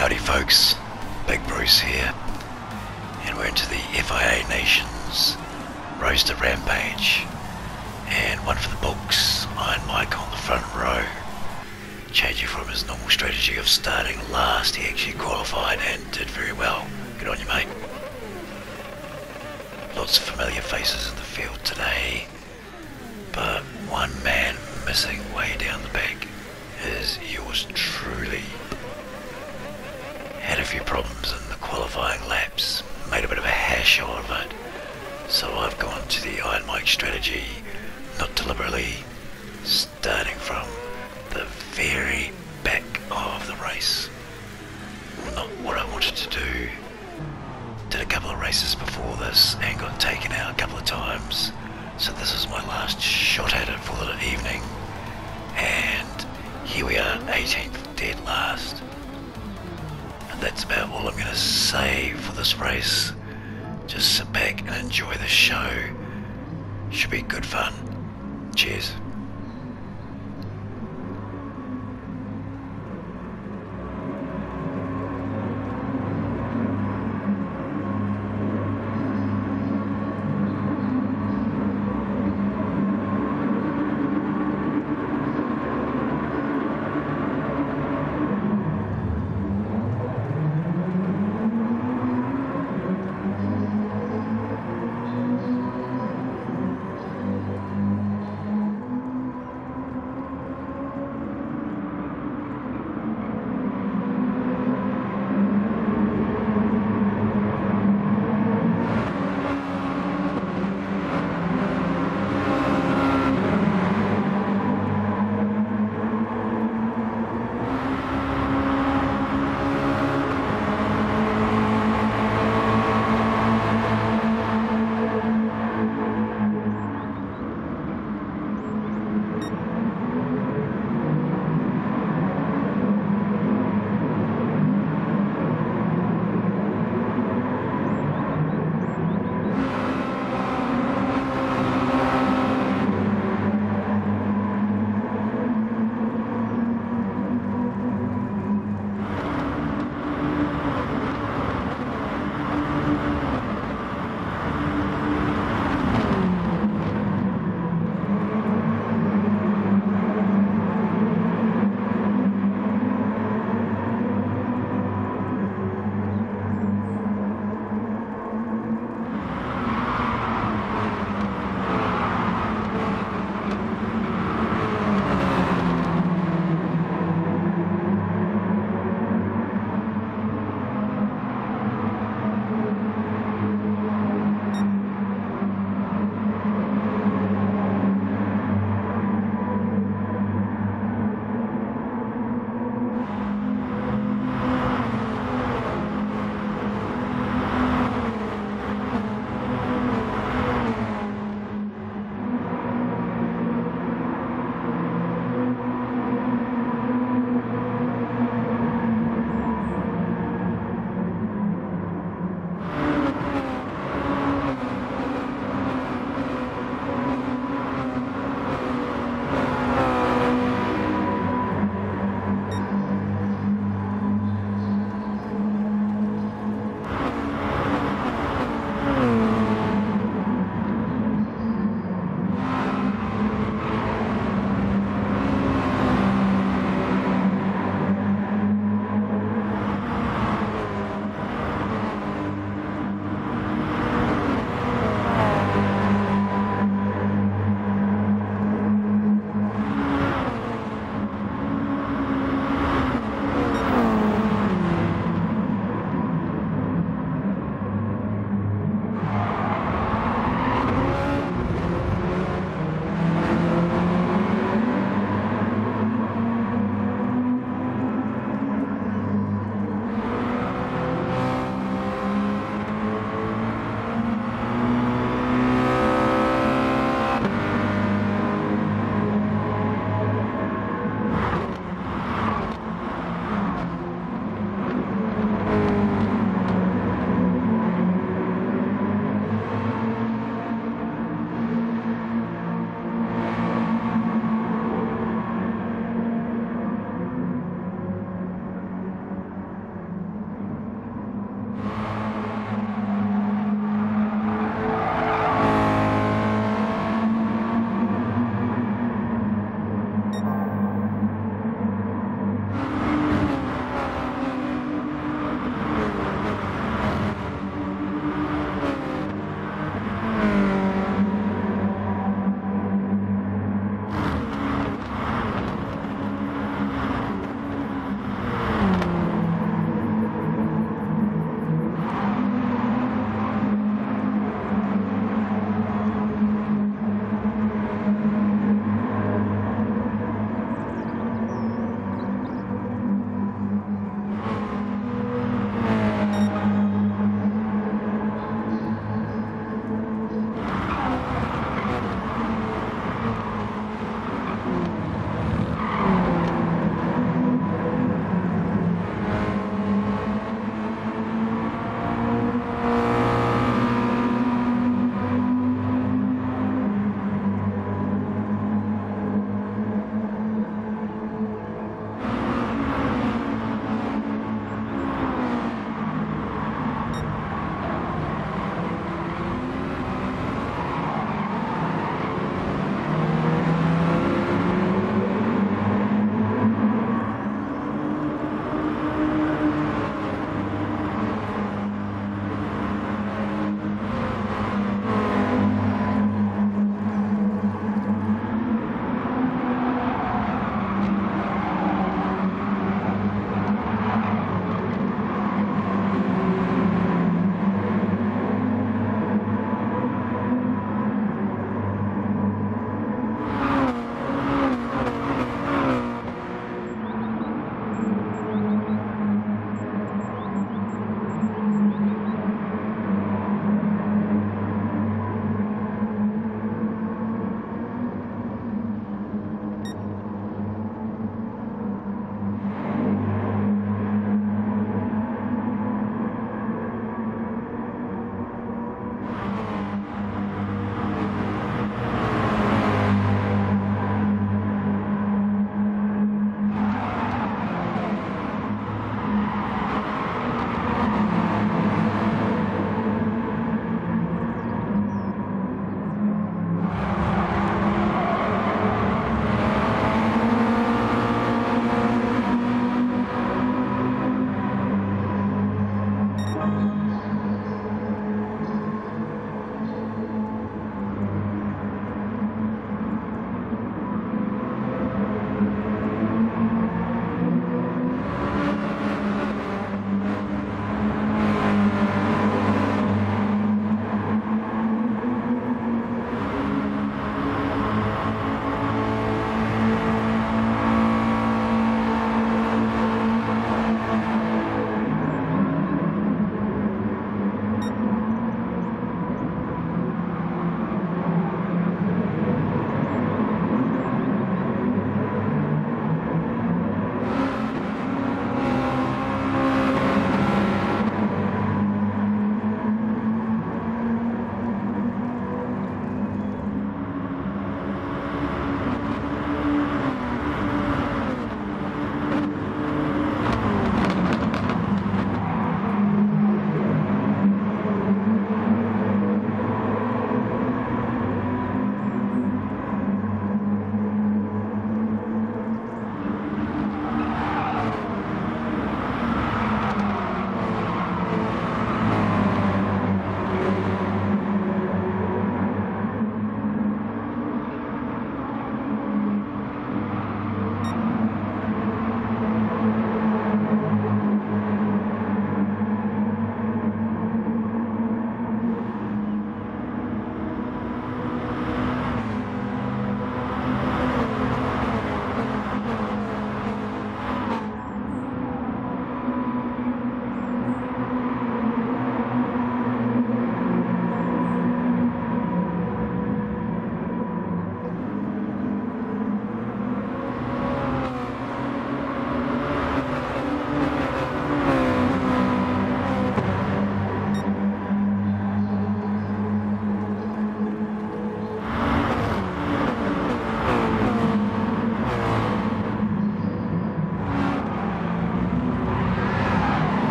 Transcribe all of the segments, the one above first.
Howdy folks, Big Bruce here, and we're into the FIA Nations Roadster Rampage, and one for the books, Iron Mike on the front row, changing from his normal strategy of starting last, he actually qualified and did very well. Good on you mate. Lots of familiar faces in the field today, but one man missing way down the back is yours truly. Had a few problems in the qualifying laps, made a bit of a hash out of it, so I've gone to the Iron Mike strategy, not deliberately, starting from the very back of the race. Not what I wanted to do. Did a couple of races before this and got taken out a couple of times, so this is my last shot at it for the evening. And here we are, 18th, dead last. That's about all I'm going to say for this race. Just sit back and enjoy the show. Should be good fun. Cheers.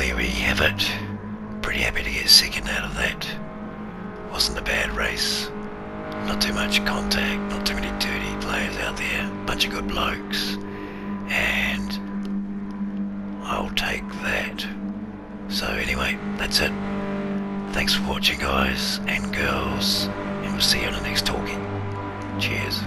There we have it. Pretty happy to get second out of that. Wasn't a bad race. Not too much contact, not too many dirty players out there. Bunch of good blokes. And I'll take that. So anyway, that's it. Thanks for watching guys and girls. And we'll see you on the next talking. Cheers.